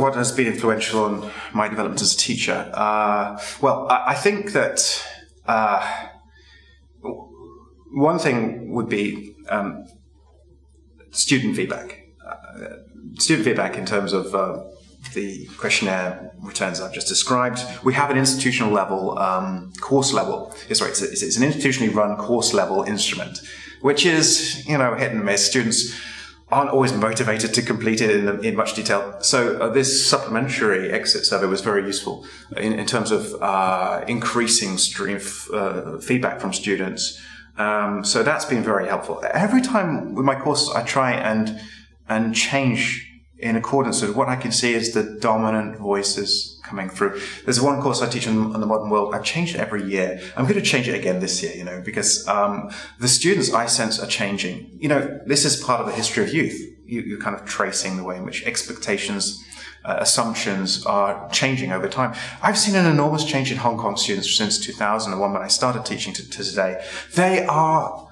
what has been influential on my development as a teacher? Uh, well, I, I, think that uh, one thing would be um, student feedback. Uh, student feedback in terms of uh, the questionnaire returns I've just described. We have an institutional level, um, course level. Sorry, it's, it's, an institutionally run course level instrument, which is, you know, hit and miss. Students aren't always motivated to complete it in, in much detail. So uh, this supplementary exit survey was very useful in, in terms of uh, increasing stream f- uh, feedback from students. Um, so that's been very helpful. Every time with my courses, I try and and change in accordance with what I can see as the dominant voices coming through. There's one course I teach on, on the modern world. I've changed it every year. I'm going to change it again this year, you know, because um, the students I sense are changing. You know, this is part of the history of youth. You, are kind of tracing the way in which expectations, uh, assumptions are changing over time. I've seen an enormous change in Hong Kong students since 2001 when I started teaching to, to today. They are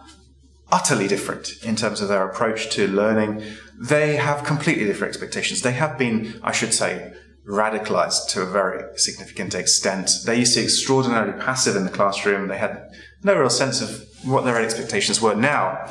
utterly different in terms of their approach to learning. They have completely different expectations. They have been, I should say, radicalized to a very significant extent. They used to be extraordinarily passive in the classroom. They had no real sense of what their expectations were. Now,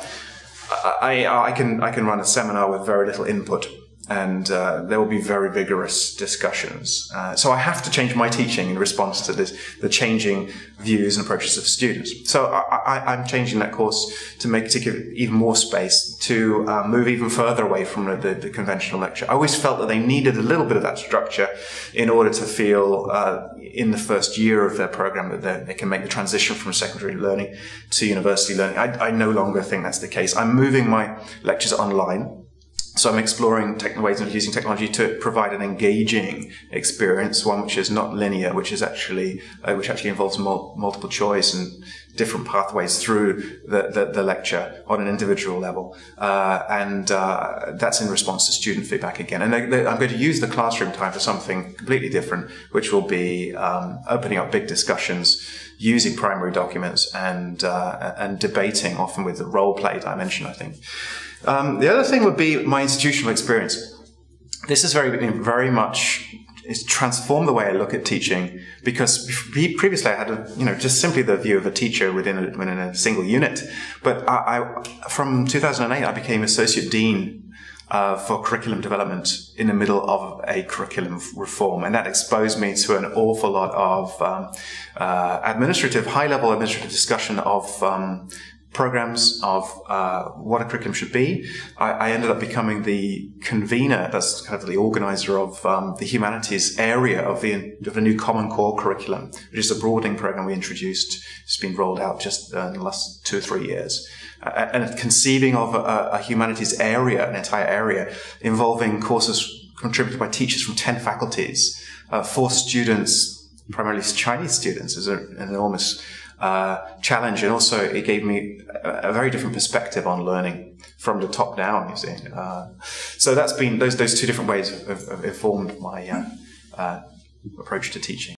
I, I, can, I can run a seminar with very little input and uh, there will be very vigorous discussions. Uh, so I have to change my teaching in response to this, the changing views and approaches of students. So I, am changing that course to make to give even more space to uh, move even further away from the, the, conventional lecture. I always felt that they needed a little bit of that structure in order to feel uh, in the first year of their program that they can make the transition from secondary learning to university learning. I, I no longer think that's the case. I'm moving my lectures online. So I'm exploring ways of using technology to provide an engaging experience, one which is not linear, which is actually uh, which actually involves mul- multiple choice and different pathways through the, the, the lecture on an individual level, uh, and uh, that's in response to student feedback again. And they, I'm going to use the classroom time for something completely different, which will be um, opening up big discussions using primary documents and uh, and debating, often with the role play dimension. I think. Um, the other thing would be my institutional experience. This is very, very much it's transformed the way I look at teaching because previously I had, a, you know, just simply the view of a teacher within a, within a single unit. But I, I, from 2008, I became associate dean uh, for curriculum development in the middle of a curriculum reform, and that exposed me to an awful lot of um, uh, administrative, high-level administrative discussion of um, programs of uh, what a curriculum should be. I, I, ended up becoming the convener, that's kind of the organizer of um, the humanities area of the, of the new Common Core curriculum, which is a broadening program we introduced. It's been rolled out just uh, in the last two or three years. Uh, and conceiving of a, a humanities area, an entire area, involving courses contributed by teachers from 10 faculties, uh, for students, primarily Chinese students, is an enormous uh, challenge, and also it gave me a, very different perspective on learning from the top down. You see, uh, so that's been those those two different ways have, have informed my uh, uh, approach to teaching.